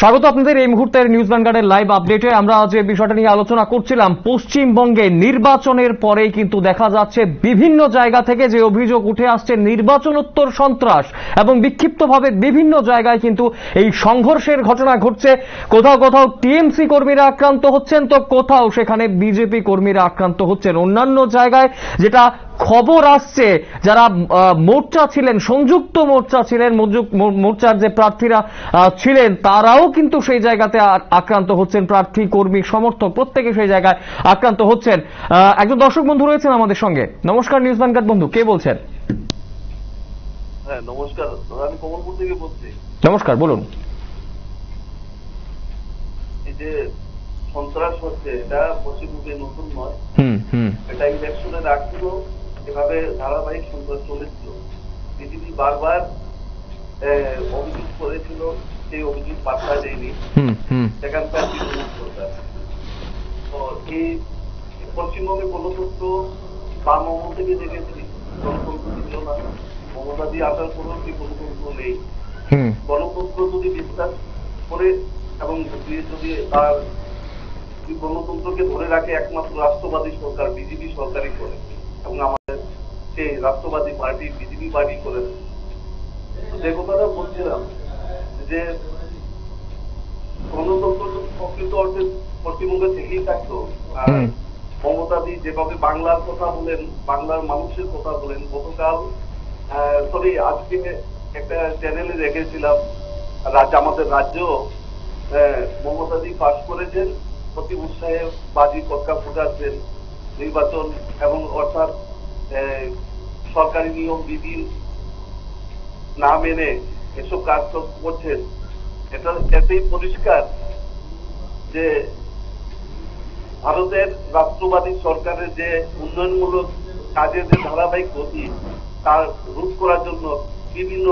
স্বাগত আপনাদের এই মুহূর্তের নিউজ ভ্যানগার্ডের লাইভ আপডেটে। আমরা যে বিষয়টা নিয়ে আলোচনা করছিলাম। পশ্চিমবঙ্গে নির্বাচনের পরেই কিন্তু দেখা যাচ্ছে বিভিন্ন জায়গা থেকে যে অভিযোগ উঠে আসছে, নির্বাচনোত্তর সন্ত্রাস এবং বিক্ষিপ্তভাবে বিভিন্ন জায়গায় কিন্তু এই সংঘর্ষের ঘটনা ঘটছে। কোথাও কোথাও টিএমসি কর্মীরা আক্রান্ত হচ্ছেন, তো কোথাও সেখানে বিজেপি কর্মীরা আক্রান্ত হচ্ছেন। অন্যান্য জায়গায় যেটা খবর আসছে, যারা মোর্চা ছিলেন, সংযুক্ত মোর্চা ছিলেন মোর্চার যে প্রার্থীরা ছিলেন, তারাও কিন্তু সেই জায়গাতে আক্রান্ত হচ্ছেন প্রার্থী কর্মী সমর্থক প্রত্যেকে সেই জায়গায় আক্রান্ত হচ্ছেন। একজন দর্শক বন্ধু রয়েছেন আমাদের সঙ্গে। নমস্কার নিউজ ব্যাংকার বন্ধু কে বলছেন? হ্যাঁ নমস্কার। আমি কমলপুর থেকে বলছি। নমস্কার বলুন। এই যে সন্ত্রাস হচ্ছে এটা পশ্চিমবঙ্গে নতুন নয়। হুম হুম। এটা ইলেকশনের আগ থেকেও এভাবে ধারাবাহিক সন্ত্রাস চলেছিল। বিজেপি বারবার অভিযোগ করেছিল সেই অভিযোগ পাত্তা দেয়নি। তৃণমূল সরকার তো এই পশ্চিমবঙ্গে গণতন্ত্র বাম আমল থেকে দেখেছি গণতন্ত্র ছিল না মমতা দিয়ে আসার পরেও কি গণতন্ত্র নেই। গণতন্ত্র যদি বিশ্বাস করে এবং যদি তার গণতন্ত্রকে ধরে রাখে একমাত্র রাষ্ট্রবাদী সরকার বিজেপি সরকারই করে। এবং আমাদের সেই রাষ্ট্রবাদী পার্টি বিজেপি পার্টি করে। যে কথাটা বলছিলাম। যে গণতন্ত্র প্রকৃত অর্থে পশ্চিমবঙ্গে থেকেই থাকতো। আর মমতাদি যেভাবে বাংলার কথা বলেন বাংলার মানুষের কথা বলেন গতকাল সরি আজকে একটা চ্যানেলে দেখেছিলাম রাজ্য আমাদের রাজ্য মমতাদি পাস করেছেন প্রতি উৎসাহে বাজি পটকা ফুটাচ্ছেন নির্বাচন এবং অর্থাৎ সরকারি নিয়ম বিধি না মেনে এসব কাজ তো করছেন এটা এতেই পরিষ্কার যে ভারতের রাষ্ট্রবাদী সরকারের যে উন্নয়নমূলক কাজের যে ধারাবাহিক গতি, তার রোধ করার জন্য বিভিন্ন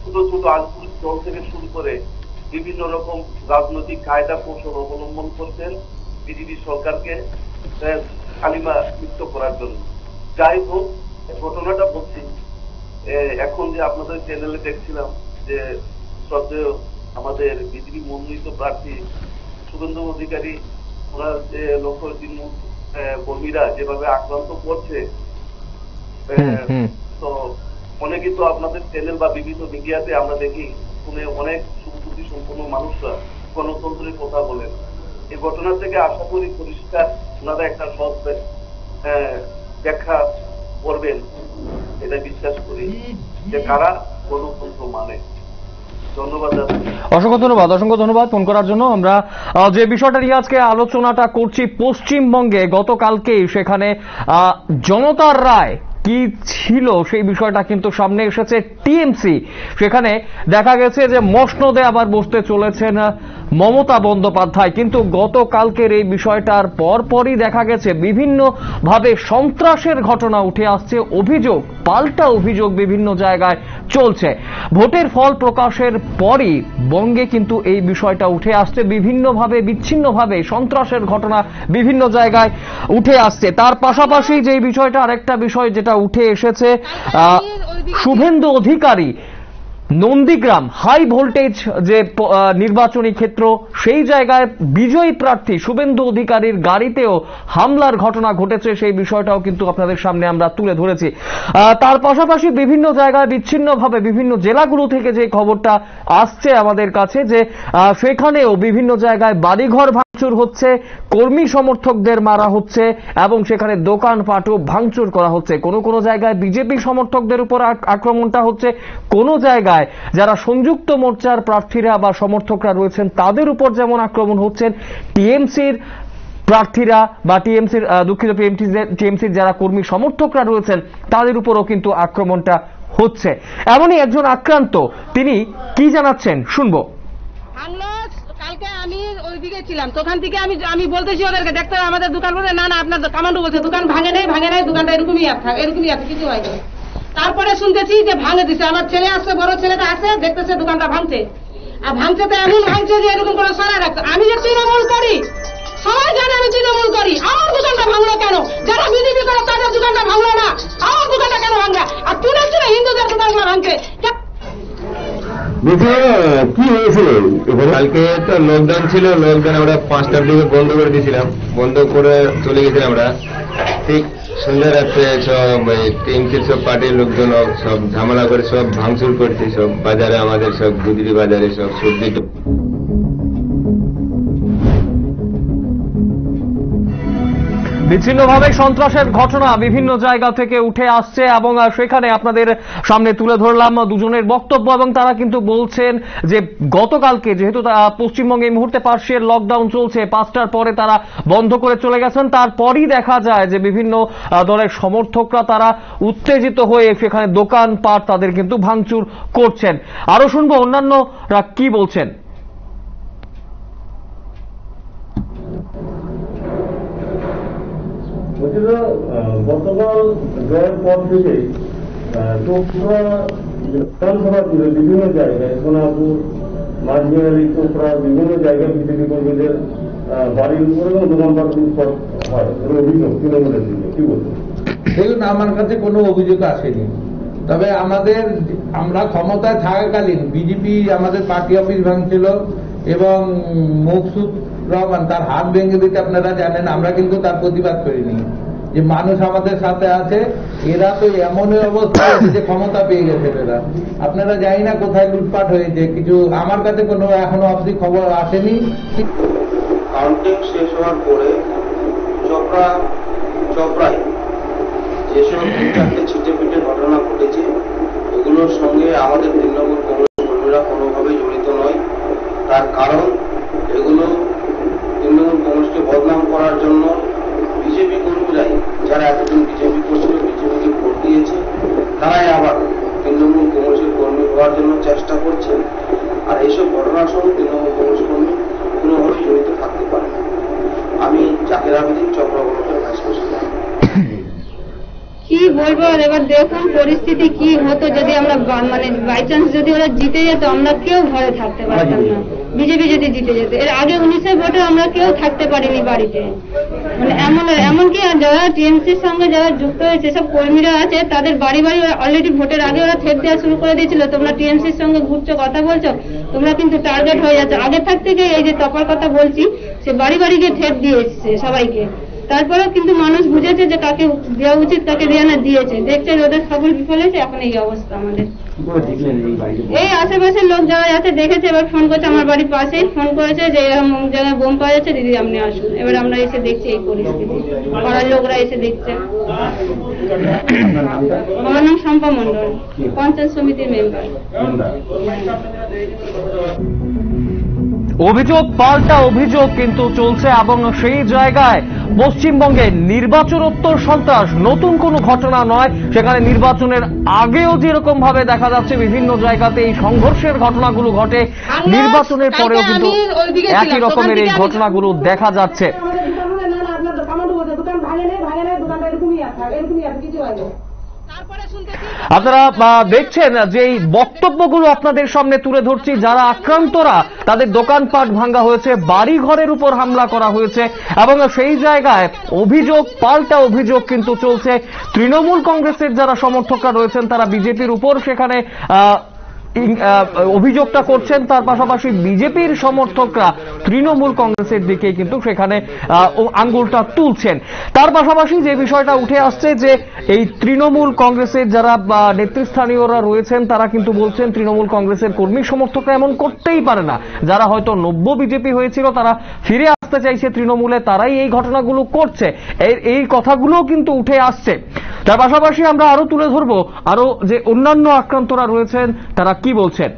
ছোট ছোট আঞ্চলিক দল থেকে শুরু করে বিভিন্ন রকম রাজনৈতিক কায়দা কৌশল অবলম্বন করছেন বিজেপি সরকারকে কালিমা মুক্ত করার জন্য। যাই হোক ঘটনাটা বলছি। এখন যে আপনাদের চ্যানেলে দেখছিলাম যে শ্রদ্ধেয় আমাদের বিজেপি মনোনীত প্রার্থী শুভেন্দু অধিকারী ওনার যে লক্ষ্য তৃণমূল কর্মীরা যেভাবে আক্রান্ত করছে। তো অনেকেই তো আপনাদের চ্যানেল বা বিভিন্ন মিডিয়াতে আমরা দেখি শুনে অনেক সুবুদ্ধি সম্পন্ন মানুষরা গণতন্ত্রের কথা বলেন এই ঘটনা থেকে আশা করি পরিষ্কার ওনারা একটা সৎ ব্যাখ্যা করবেন এটা বিশ্বাস করি যে কারা গণতন্ত্র মানে। অসংখ্য ধন্যবাদ অসংখ্য ধন্যবাদ ফোন করার জন্য। আমরা যে বিষয়টা নিয়ে আজকে আলোচনাটা করছি পশ্চিমবঙ্গে গতকালকেই সেখানে আহ, জনতার রায় কি ছিল সেই বিষয়টা কিন্তু সামনে এসেছে টিএমসি। সেখানে দেখা গেছে যে মসনদে আবার বসতে চলেছেন মমতা বন্দ্যোপাধ্যায়, কিন্তু গতকালকের এই বিষয়টার পরপরই দেখা গেছে বিভিন্ন ভাবে সন্ত্রাসের ঘটনা উঠে আসছে, অভিযোগ, পাল্টা অভিযোগ বিভিন্ন জায়গায় চলছে। ভোটের ফল প্রকাশের পরই বঙ্গে কিন্তু এই বিষয়টা উঠে আসছে, বিভিন্নভাবে, বিচ্ছিন্নভাবে সন্ত্রাসের ঘটনা বিভিন্ন জায়গায় উঠে আসছে। তার পাশাপাশি যে বিষয়টা আরেকটা বিষয় যেটা উঠে এসেছে শুভেন্দু অধিকারী নন্দীগ্রাম হাই ভোল্টেজ যে নির্বাচনী ক্ষেত্র, সেই জায়গায় বিজয়ী প্রার্থী শুভেন্দু অধিকারীর গাড়িতেও হামলার ঘটনা ঘটেছে, সেই বিষয়টাও কিন্তু আপনাদের সামনে আমরা তুলে ধরেছি। তার পাশাপাশি বিভিন্ন জায়গায় বিচ্ছিন্নভাবে বিভিন্ন জেলাগুলো থেকে যে খবরটা আসছে আমাদের কাছে যে সেখানেও বিভিন্ন জায়গায় বাড়িঘর ভাঙচুর হচ্ছে, কর্মী সমর্থকদের মারা হচ্ছে, এবং সেখানে দোকানপাটও ভাঙচুর করা হচ্ছে। কোনো কোনো জায়গায় বিজেপি সমর্থকদের উপর আক্রমণটা হচ্ছে। কোনো জায়গায় যারা সংযুক্ত মোর্চার প্রার্থীরা বা সমর্থকরা রয়েছেন, তাদের উপর যেমন আক্রমণ হচ্ছেন, টিএমসির প্রার্থীরা বা টিএমসির দুঃখিত টিএমসির যারা কর্মী সমর্থকরা রয়েছেন, তাদের উপরও কিন্তু আক্রমণটা হচ্ছে। এমনই একজন আক্রান্ত, তিনি কি জানাচ্ছেন? শুনব। কালকে আমি ওইদিকে ছিলাম তো ওখান থেকে আমি আমি বলতেছি ওদেরকে, দেখতে আমাদের দোকান করে না না, আপনার কামান্ডু বলছে, দোকান ভাঙে নেই, ভাঙে নাই, দোকানটা এরকমই আছে এরকমই আছে, কিছু হয়নি। তারপরে শুনতেছি যে ভাঙে দিছে, আমার ছেলে আসছে, বড় ছেলেটা আসে দেখতেছে দোকানটা ভাঙছে। আর ভাঙছে তো এমন ভাঙছে যে এরকম করে সরাই রাখছে। আমি যে তৃণমূল করি, সবাই জানে আমি তৃণমূল করি, আমার দোকানটা ভাঙলো কেন? যারা বিজেপি করে তাদের দোকানটা ভাঙলো না, আমার দোকানটা কেন ভাঙবে আর তুলে তুলে হিন্দুদের দোকানগুলো ভাঙছে। কে- হয়েছিল? কালকে তো লকডাউন ছিল লকডাউন আমরা পাঁচটার দিকে বন্ধ করে দিয়েছিলাম। বন্ধ করে চলে গেছিলাম আমরা। ঠিক সন্ধ্যা রাত্রে সব টিএমসির সব পার্টির লোকজন, সব ঝামেলা করে সব ভাঙচুর করছে, সব বাজারে আমাদের, সব গুজরি বাজারে সব সবজি বিচ্ছিন্নভাবে সন্ত্রাসের ঘটনা বিভিন্ন জায়গা থেকে উঠে আসছে এবং সেখানে আপনাদের সামনে তুলে ধরলাম দুজনের বক্তব্য এবং তারা কিন্তু বলছেন যে গতকালকে যেহেতু পশ্চিমবঙ্গে এই মুহূর্তে পার্শ্বের লকডাউন চলছে, পাঁচটার পরে তারা বন্ধ করে চলে গেছেন। তারপরই দেখা যায় যে বিভিন্ন দলের সমর্থকরা তারা উত্তেজিত হয়ে সেখানে দোকানপাট তাদের কিন্তু ভাঙচুর করছেন। আরও শুনব অন্যান্যরা কি বলছেন। গতকাল জয়ের পর থেকে বিধানসভা বিভিন্ন জায়গায় সোনাপুর বিভিন্ন জায়গায় বিজেপি কর্মীদের বাড়ির উপরে এবং দেখুন আমার কাছে কোনো অভিযোগ আসেনি। তবে আমাদের, আমরা ক্ষমতায় থাকাকালীন বিজেপি আমাদের পার্টি অফিস ভাঙছিল এবং মকসুদ রহমান, তার হাত ভেঙে দিতে আপনারা জানেন, আমরা কিন্তু তার প্রতিবাদ করিনি। যে মানুষ আমাদের সাথে আছে, এরা তো এমনই অবস্থা যে ক্ষমতা পেয়ে গেছে এরা। আপনারা জানি না কোথায় লুটপাট হয়েছে, কিছু আমার কাছে কোনো এখনও অবধি খবর আসেনি। কাউন্টিং শেষ হওয়ার পরে চপড়া, চপড়ায় যেসব ছিটে পিটে ঘটনা ঘটেছে এগুলোর সঙ্গে আমাদের তৃণমূল আর এবার দেখুন পরিস্থিতি কি হতো যদি আমরা মানে বাই চান্স যদি ওরা জিতে যেত আমরা কেউ ঘরে থাকতে পারতাম না। বিজেপি যদি জিতে যেত এর আগে উনিশের ভোটে আমরা কেউ থাকতে পারিনি বাড়িতে। মানে এমন এমনকি যারা টিএমসির সঙ্গে যারা যুক্ত হয়েছে সব কর্মীরা আছে তাদের বাড়ি বাড়ি অলরেডি ভোটের আগে ওরা থেট দেওয়া শুরু করে দিয়েছিল তোমরা টিএমসির সঙ্গে ঘুরছো কথা বলছো তোমরা কিন্তু টার্গেট হয়ে যাচ্ছে। আগে থাক থেকে এই যে তপার কথা বলছি সে বাড়ি বাড়ি গিয়ে থেট দিয়ে এসছে সবাইকে। তারপরেও কিন্তু মানুষ বুঝেছে যে কাকে দেওয়া উচিত কাকে দেওয়া না দিয়েছে। দেখছে ওদের সফল বিফল হয়েছে এখন এই অবস্থা আমাদের। এই আশেপাশের লোক যারা আছে দেখেছে এবার ফোন করছে আমার বাড়ির পাশেই ফোন করেছে যে এরকম জায়গায় বোম পাওয়া যাচ্ছে দিদি আপনি আসুন। এবার আমরা এসে দেখছি এই পরিস্থিতি। পাড়ার লোকরা এসে দেখছে। আমার নাম শম্পা মন্ডল পঞ্চায়েত সমিতির মেম্বার। অভিযোগ পাল্টা অভিযোগ কিন্তু চলছে এবং সেই জায়গায় পশ্চিমবঙ্গে নির্বাচনোত্তর সন্ত্রাস নতুন কোনো ঘটনা নয়। সেখানে নির্বাচনের আগেও যেরকম ভাবে দেখা যাচ্ছে বিভিন্ন জায়গাতে এই সংঘর্ষের ঘটনাগুলো ঘটে। নির্বাচনের পরেও কিন্তু একই রকমের এই ঘটনাগুলো দেখা যাচ্ছে। আপনার দেখছেন যে এই বক্তব্যগুলো আপনাদের সামনে তুলে ধরছি। যারা আক্রান্তরা, তাদের দোকানপাট ভাঙ্গা হয়েছে বাড়ি ঘরের উপর হামলা করা হয়েছে, এবং সেই জায়গায় অভিযোগ, পাল্টা অভিযোগ কিন্তু চলছে। তৃণমূল কংগ্রেসের যারা সমর্থকরা রয়েছেন, তারা বিজেপির উপর সেখানে অভিযোগটা করছেন, তার পাশাপাশি বিজেপির সমর্থকরা তৃণমূল কংগ্রেসের দিকে কিন্তু সেখানে আঙ্গুলটা তুলছেন। তার পাশাপাশি যে বিষয়টা উঠে আসছে যে এই তৃণমূল কংগ্রেসের যারা নেতৃস্থানীয়রা রয়েছেন, তারা কিন্তু বলছেন তৃণমূল কংগ্রেসের কর্মী সমর্থকরা এমন করতেই পারে না। যারা হয়তো নব্য বিজেপি হয়েছিল, তারা ফিরে আসতে চাইছে তৃণমূলে, তারাই এই ঘটনাগুলো করছে। এই- কথাগুলো কিন্তু উঠে আসছে। তার পাশাপাশি আমরা আরও তুলে ধরবো, আরও যে অন্যান্য আক্রান্তরা রয়েছেন, তারা কি বলছেন?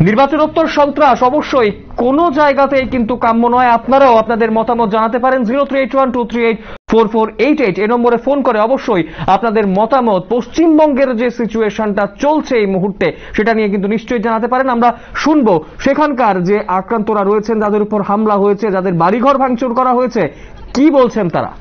নির্বাচনোত্তর সন্ত্রাস, অবশ্যই কোনো জায়গাতেই কিন্তু কাম্য নয়। আপনারাও আপনাদের মতামত জানাতে পারেন, zero three eight one two three eight four four eight eight এই নম্বরে ফোন করে অবশ্যই আপনাদের মতামত, পশ্চিমবঙ্গের যে সিচুয়েশনটা চলছে এই মুহূর্তে, সেটা নিয়ে কিন্তু নিশ্চয়ই জানাতে পারেন। আমরা শুনব সেখানকার যে আক্রান্তরা রয়েছেন, যাদের উপর হামলা হয়েছে, যাদের বাড়িঘর ভাঙচুর করা হয়েছে, কি বলছেন তারা?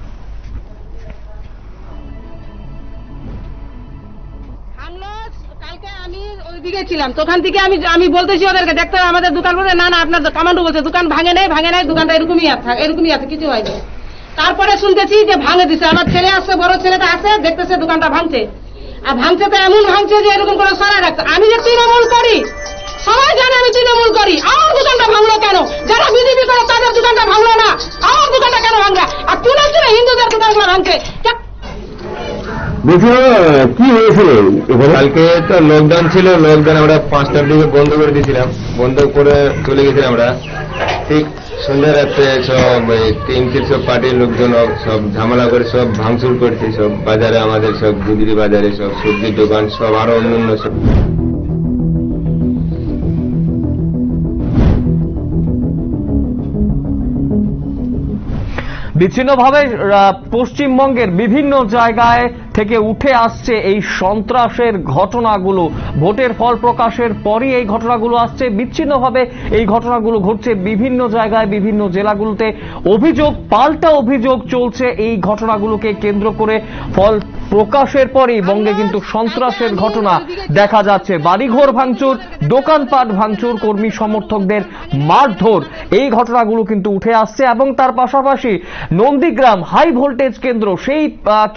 ছিলাম। ওখান থেকে আমি আমি বলতেছি ওদেরকে, দেখতে আমাদের দোকান বলে না না, আপনার কামান্ডু বলছে, দোকান ভাঙে নেই ভাঙে নেই, দোকানটা এরকমই আছে এরকমই আছে, কিছু হয়নি। তারপরে শুনতেছি যে ভাঙে দিছে। আমার ছেলে আসছে বড় ছেলেটা আছে, দেখতেছে দোকানটা ভাঙছে। আর ভাঙছে তো এমন ভাঙছে যে এরকম করে সরাই রাখছে। আমি যে তৃণমূল করি, সবাই জানে আমি তৃণমূল করি। আমার দোকানটা ভাঙলো কেন? যারা বিজেপি করে তাদের দোকানটা ভাঙলো না। আমার দোকানটা কেন ভাঙলা? আর তুলে তুলে হিন্দুদের দোকানগুলো ভাঙছে। বলছি কি হয়েছিল কালকে তো লকডাউন ছিল লকডাউন আমরা পাঁচটার দিকে বন্ধ করে দিয়েছিলাম। বন্ধ করে চলে গেছিলাম আমরা। ঠিক সন্ধ্যা রাত্রে সব টিএমসির সব পার্টির লোকজন সব ঝামেলা করে সব ভাঙচুর করছে সব বাজারে আমাদের সব গুজরি বাজারে সব সবজির দোকান সব আরও অন্যান্য সব। বিচ্ছিন্নভাবে পশ্চিমবঙ্গের বিভিন্ন জায়গায় থেকে উঠে আসছে এই সন্ত্রাসের ঘটনাগুলো। ভোটের ফল প্রকাশের পরই এই ঘটনাগুলো আসছে। বিচ্ছিন্নভাবে এই ঘটনাগুলো ঘটছে বিভিন্ন জায়গায় বিভিন্ন জেলাগুলোতে। অভিযোগ পাল্টা অভিযোগ চলছে এই ঘটনাগুলোকে কেন্দ্র করে। ফল প্রকাশের পরই বঙ্গে কিন্তু সন্ত্রাসের ঘটনা দেখা যাচ্ছে। বাড়িঘর ভাঙচুর দোকানপাট ভাঙচুর কর্মী সমর্থকদের মারধর। এই ঘটনাগুলো কিন্তু উঠে আসছে এবং তার পাশাপাশি নন্দীগ্রাম হাই ভোল্টেজ কেন্দ্র সেই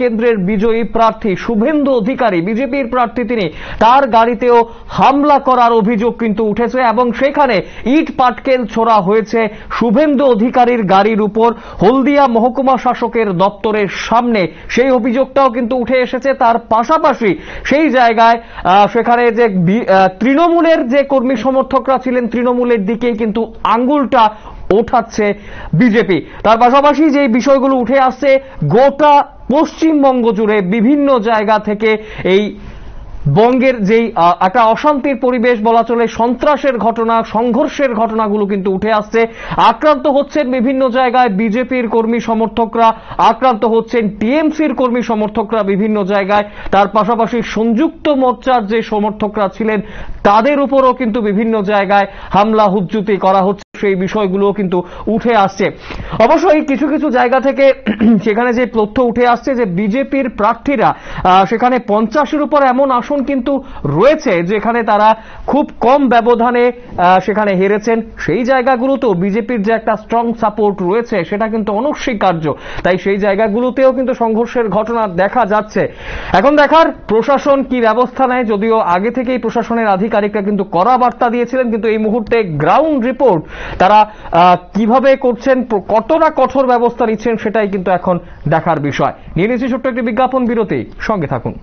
কেন্দ্রের বিজয়ী প্রার্থী শুভেন্দু অধিকারী, বিজেপির প্রার্থী তিনি। তার গাড়িতেও হামলা করার অভিযোগ কিন্তু উঠেছে এবং সেখানে ইট পাটকেল ছোড়া হয়েছে শুভেন্দু অধিকারীর গাড়ির উপর। হলদিয়া মহকুমা শাসকের দপ্তরের সামনে সেই অভিযোগটাও কিন্তু উঠে এসেছে। তার পাশাপাশি সেই জায়গায় সেখানে যে তৃণমূলের যে কর্মী সমর্থকরা ছিলেন, তৃণমূলের দিকেই কিন্তু আঙ্গুলটা ওঠাচ্ছে বিজেপি। তার পাশাপাশি যে বিষয়গুলো উঠে আসছে, গোটা পশ্চিমবঙ্গ জুড়ে বিভিন্ন জায়গা থেকে এই বঙ্গের যেই একটা অশান্তির পরিবেশ বলা চলে, সন্ত্রাসের ঘটনা, সংঘর্ষের ঘটনাগুলো কিন্তু উঠে আসছে। আক্রান্ত হচ্ছেন বিভিন্ন জায়গায় বিজেপির কর্মী সমর্থকরা, আক্রান্ত হচ্ছেন টিএমসির কর্মী সমর্থকরা বিভিন্ন জায়গায়। তার পাশাপাশি সংযুক্ত মোর্চার যে সমর্থকরা ছিলেন, তাদের উপরও কিন্তু বিভিন্ন জায়গায় হামলা হুজ্জুতি করা হচ্ছে। সেই বিষয়গুলো কিন্তু উঠে আসছে। অবশ্যই কিছু কিছু জায়গা থেকে সেখানে যে তথ্য উঠে আসছে যে বিজেপির প্রার্থীরা সেখানে পঞ্চাশের উপর এমন আসন কিন্তু রয়েছে যেখানে তারা খুব কম ব্যবধানে সেখানে হেরেছেন। সেই জায়গাগুলোতেও বিজেপির যে একটা স্ট্রং সাপোর্ট রয়েছে, সেটা কিন্তু অনস্বীকার্য। তাই সেই জায়গাগুলোতেও কিন্তু সংঘর্ষের ঘটনা দেখা যাচ্ছে। এখন দেখার প্রশাসন কি ব্যবস্থা নেয়, যদিও আগে থেকেই প্রশাসনের আধিকারিকরা কিন্তু কড়া বার্তা দিয়েছিলেন, কিন্তু এই মুহূর্তে গ্রাউন্ড রিপোর্ট তারা কীভাবে করছেন কতটা কঠোর ব্যবস্থা নিচ্ছেন সেটাই কিন্তু এখন দেখার বিষয়। নিয়ে নিচ্ছি ছোট্ট একটি বিজ্ঞাপন বিরতি, সঙ্গে থাকুন।